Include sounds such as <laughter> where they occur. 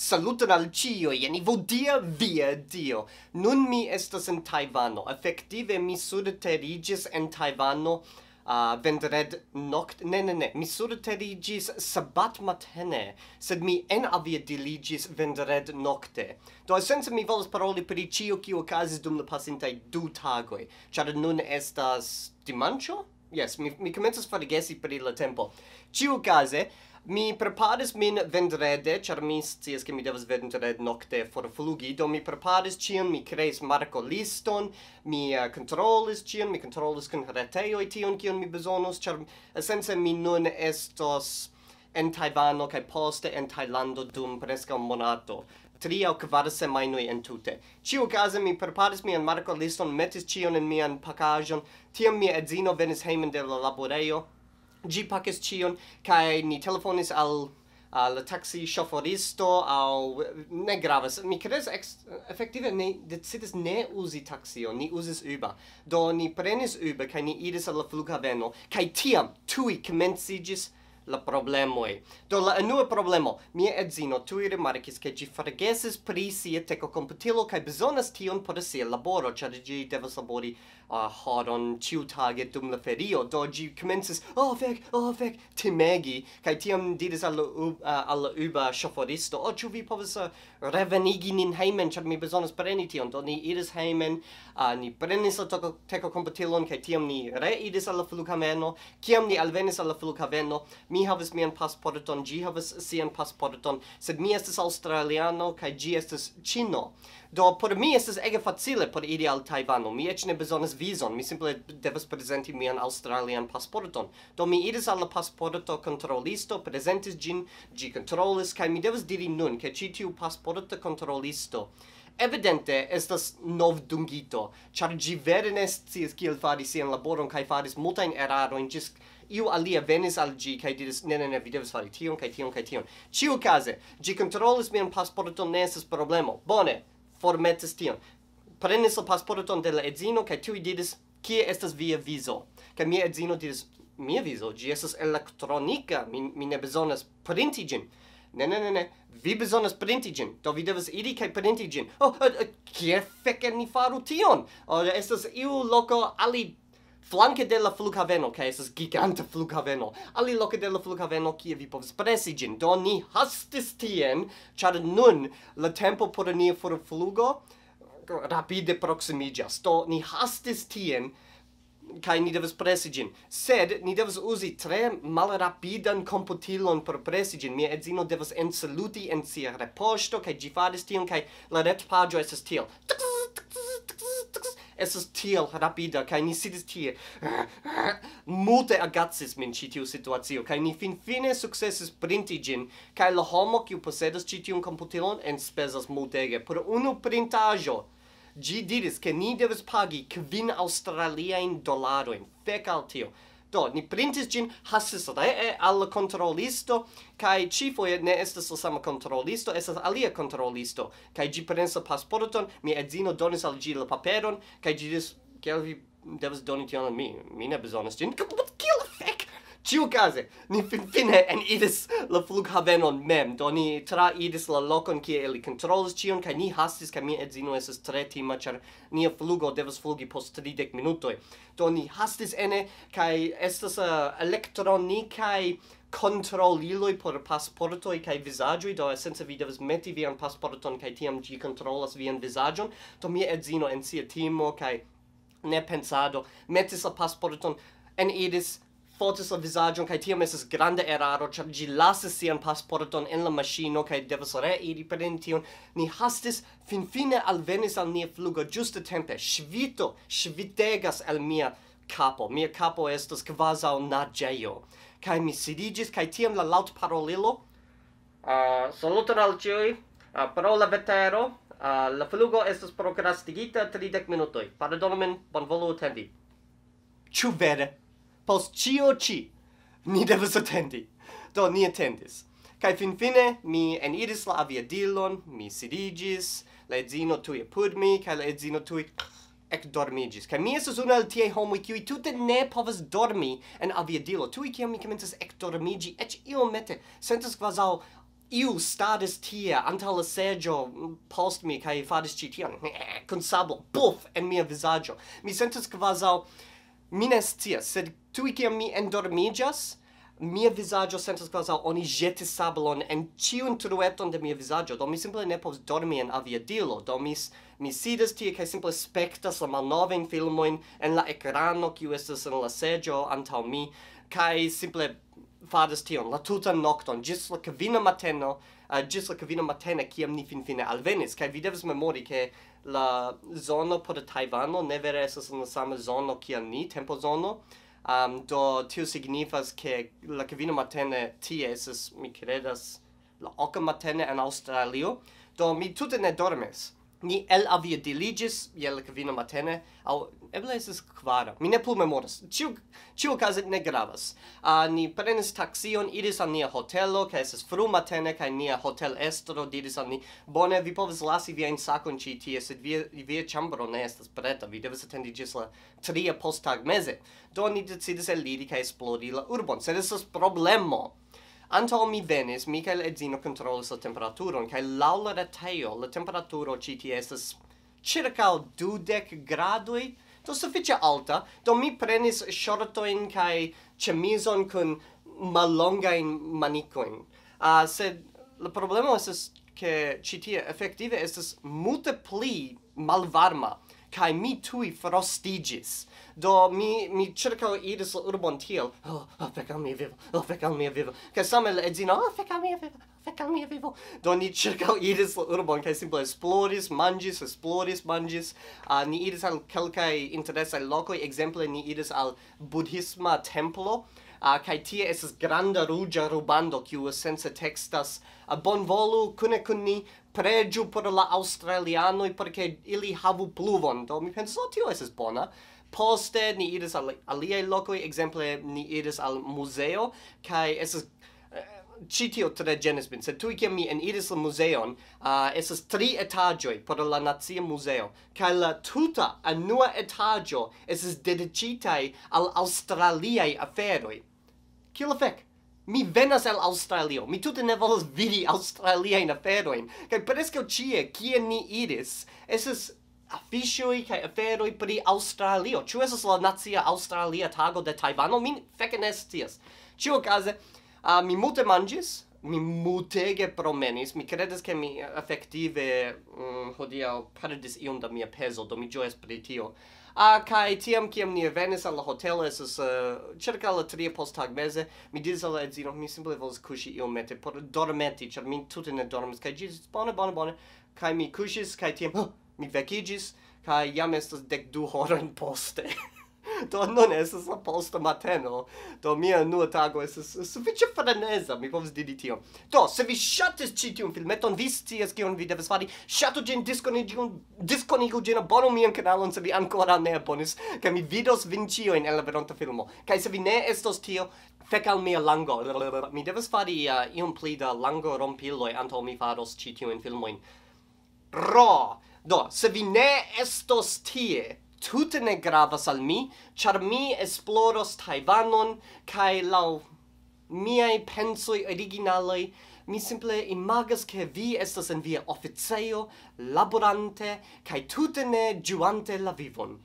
Saluton al cio, jen vodia via dio. Nun mi estas en Taivano. Effektive mi surterigis en Taivano uh, vendred noct... Ne, ne, ne. Mi surterigis sabat matene, sed mi en aviadiligis vendred nocte. Do esence mi volas paroli pri cio kio okazis dum la pasintai du tagoj, ĉar nun estas dimancho Yes, mi, mi commences forgesi per il tempo. Ĉiukaze, Mi preparis min vendrede, char mi scias che mi devas vendrede for flugi, do mi preparis cion, mi creis marco liston, mi eh, uh, controlis cion, mi controlis con retejoj tion cion mi bezonos, char essence mi nun estos en Tajvano kai poste en Thailando dum un monato tri au kvar semainoi en tute. Ciu case mi preparis en marco liston, metis cion in mian pakajon tiam mia edzino venis heimen de la laboreio, gi pakis cion, kai ni telefonis al al taxi chauffeuristo au ne gravas. Mi credes ex, effektive ne decidis ne uzi taxi ni uzis uber. Do ni prenis uber kai ni iris al la flughaveno kai tiam tui komencigis la problemoi. Do la enua problemo, mia edzino tui remarcis che gi fargesis pri sia teco computilo cae besonas tion por sia laboro, char gi devas labori uh, horon ciu tage dum la ferio, do gi comences, oh fec, oh fec, timegi, cae tiam diris alla, uh, alla uba shoforisto, oh, ciu vi povas uh, revenigi nin heimen, char mi besonas preni tion, do ni iris heimen, uh, ni prenis la teco, teco computilon, cae tiam ni reidis al la flucameno, ciam ni alvenis alla flucameno, mi mi havas mian pasporton, ĝi havas sian pasporton, sed mi estas australiano kaj ĝi estas ĉino. Do por mi estas ege facile por iri al Tajvano. Mi eĉ ne bezonas vizon, mi simple devas prezenti mian australian pasporton. Do mi iris al la pasporto kontrolisto, prezentis ĝin, ĝi kontrolis kaj mi devas diri nun ke ĉi tiu pasporto kontrolisto evidente estas novdungito, ĉar ĝi vere ne scias kiel fari sian laboron kaj faris multajn erarojn ĝis iu alia venis al gi kaj diris ne ne ne vi devas fari tion kaj tion kaj tion ĉiu kaze gi kontrolis mian pasporton ne estas problemo bone formetis tion prenis la pasporton de la edzino kaj tuj diris kie estas via vizo kaj mia edzino diris mia vizo gi estas elektronika mi, mi ne bezonas printi ĝin Ne, ne, ne, ne. Vi bezonas printi gin. Do vi devas iri kaj printi gin. Oh, eh, eh, uh, uh, kie feke ni faru tion? Oh, estas iu loko ali flanke de la flughaveno, kaj estas giganta flughaveno, ali loke de la flughaveno kie vi povas presi ĝin. Do ni hastis tien, ĉar nun la tempo por nia forflugo rapide proximigas. Do ni hastis tien, kai ni devas presi gin. Sed ni devas uzi tre malrapidan komputilon por presi gin. Mia edzino devas ensaluti en sia reposto, kai gi faris tion, kai la retpaĝo estas tiel estas tiel rapida, kai ni sidis tie. Multe agazis min ĉi tiu situacio, kai ni finfine sukcesis printi ĝin, kai la homo kiu posedas ĉi tiun komputilon enspezas multege por unu printaĵo. Ĝi diris ke ni devas pagi kvin aŭstraliajn dolarojn. Fek al tio. Do, ni printis gin hasisree eh, eh, al controlisto, kai ci foie ne estes la sama controlisto, estes alia controlisto, kai gi prensa pasporton, mi edzino donis al gi la paperon, kai gi dis, kiel vi devas doni tion al mi? Mi ne bezonas gin. What Ciu case, ni fin fine en idis la flughavenon mem, do ni tra idis la locon kie eli controlis cion, kai ni hastis, kai mia edzino esas tre tima, char nia flugo devas flugi post 30 minutoi. Do ni hastis ene, kai estas uh, elektronikai controliloi por pasportoi kai visagioi, do senza vi devas meti vian pasporton kai tiam gi controlas vian visagion, do mia edzino en sia timo kai ne pensado, metis la pasporton en idis fotos la vizaĝon kai tiam esas grande eraro ĉar ĝi lasis sian pasporton en la maŝino kai devas reiri preni tion ni hastis finfine alvenis al nia flugo ĝuste tempe ŝvito ŝvitegas al mia capo. Mia capo estas quasau nageio. Kai mi sidigis, kai tiam la laut parolilo. Uh, ah, saluton al ciui, uh, ah, pro la vetero, uh, la flugo estas procrastigita 30 minutoi. Pardonomen, bonvolu atendi Ciu vere? post cio ci. Ni <laughs> devas attendi. Do, ni attendis. Kai fin fine, mi eniris la aviadilon, mi sidigis, la edzino tui apud mi, kai la edzino tui <sniffs> ec dormigis. Kai mi esus una al tiei homo, kiwi tute ne povas dormi en aviadilo. Tui kiam mi comences ec dormigi, ec iomete, sentas quasau iu stadis tia antal la sergio post mi kai fadis ci tion <sniffs> con sablo puff en mia visaggio mi sentes quasau Mi ne scias, sed tui kiam mi endormigas, mia visaggio sentas quasal oni jeti sablon en ciun trueton de mia visaggio, do mi simple ne povs dormi en aviadilo, do mi, mi sidas tie kaj simple spectas la malnovin filmoin en la ecrano kiu estas en la seggio antau mi, kai simple fadas tion la tutan nocton gis la kvina mateno uh, gis la kvina matene kiam ni finfine alvenis. Kaj vi devas memori ke la zono por de Tajvano ne vere estas en la sama zono kiel ni tempo zono. Um, do tio signifas ke la kvina matene tie estas mi kredas la oka matene en Australio do mi tute ne dormes ni el aviadiligis iel kvina matene au eble estis kvara. Mi ne plu memoras. Ciu ciu kaze ne gravas. A uh, ni prenis taxion iris al nia hotelo kaj estis fru matene kaj nia hotelestro diris al ni bone vi povas lasi viajn sakon ĉi tie sed via via ĉambro ne estas preta. Vi devas atendi ĝis la tria posttagmeze do ni decidis eliri kaj esplori la urbon sed estas problemo. Anto mi venis, Michael edzino controlis la temperaturon, cae laula retejo, la temperaturo citi estes circa dudec gradui, do suffice alta, do mi prenis shortoin cae cemison kun malongain manicoin. Uh, sed la problemo estes che citie effective estes multe pli malvarma kai mi tui frostigis do mi mi cerca iris la urbon tiel. Oh, oh fec al mia vivo oh fec al mia vivo. Kai samel la edzino oh fec al mia vivo oh, fec al mia vivo. Do ni cerca iris la urbon kai simple esploris mangis esploris mangis uh, ni iris al kelkai interesa loco exemple ni iris al budhisma templo uh, kai tie es granda ruja rubando kiu textas a uh, bonvolu kune kun ni preĝu por la aŭstralianoj perché ili havu pluvon do mi penso oh, tio es bona poste ni iris al alia lokoj exemple ni iris al museo kai es Ci eh, tio tre genes bin se tu kiam mi eniris la muzeon, uh, esas tri etagioi por la Nazia Museo, kai la tuta anua etagio es dedicitai al australiai aferoi. Kilo fek? Mi venas el Australio. Mi tute ne volas vidi <laughs> Australiajn aferoin. Kaj preskaŭ ĉie, kie ni iris, estas afishoi kai aferoi pri Australio. Ĉu estas la nacia Australia tago de Tajvano? Mi fek ne scias. Ĉiuokaze, uh, mi multe manĝis, mi multege promenis, mi credes che mi effettive um, mm, hodiau perdis iom da mia peso, do mi gioias pri tio a kai tiam kiam ni venis al la hotelo esas uh, cerca la tria post tagmeze mi diris al edzino mi simple volas kuŝi iomete por dormeti ĉar mi tute ne dormis kaj ĝis bone bone bone kaj mi kuŝis kaj tiam oh, <gasps> mi vekiĝis kaj jam estas dek du horojn poste. <laughs> do non estas la posta mateno do mia nua tago estas suffice freneza mi povas diri tio. do se vi shattes ci tiun filmeton vi scias kion vi devas fari shatu gen, disconigu diskonigu ĝin abonu mian kanalon se vi ancora ne abonis kaj mi vidos vin in en la veronta filmo kaj se vi ne estos tio fek al mia lango mi devas fari uh, iom pli da lango rompiloi anto mi faros ĉi in filmoin. ro do se vi ne estos tie tutte ne gravas al mi, char mi esploros Taiwanon, kai lau miei pensoi originaloi, mi simple imagas che vi estas en via officeio, laborante, kai tutte ne giuante la vivon.